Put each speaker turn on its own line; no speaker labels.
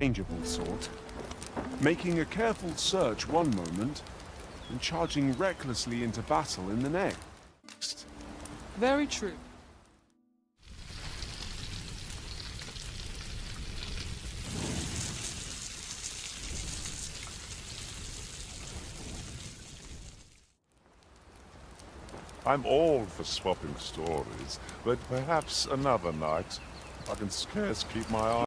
changeable sort. Making a careful search one moment, and charging recklessly into battle in the next.
Very true.
I'm all for swapping stories, but perhaps another night. I can scarce keep my eyes.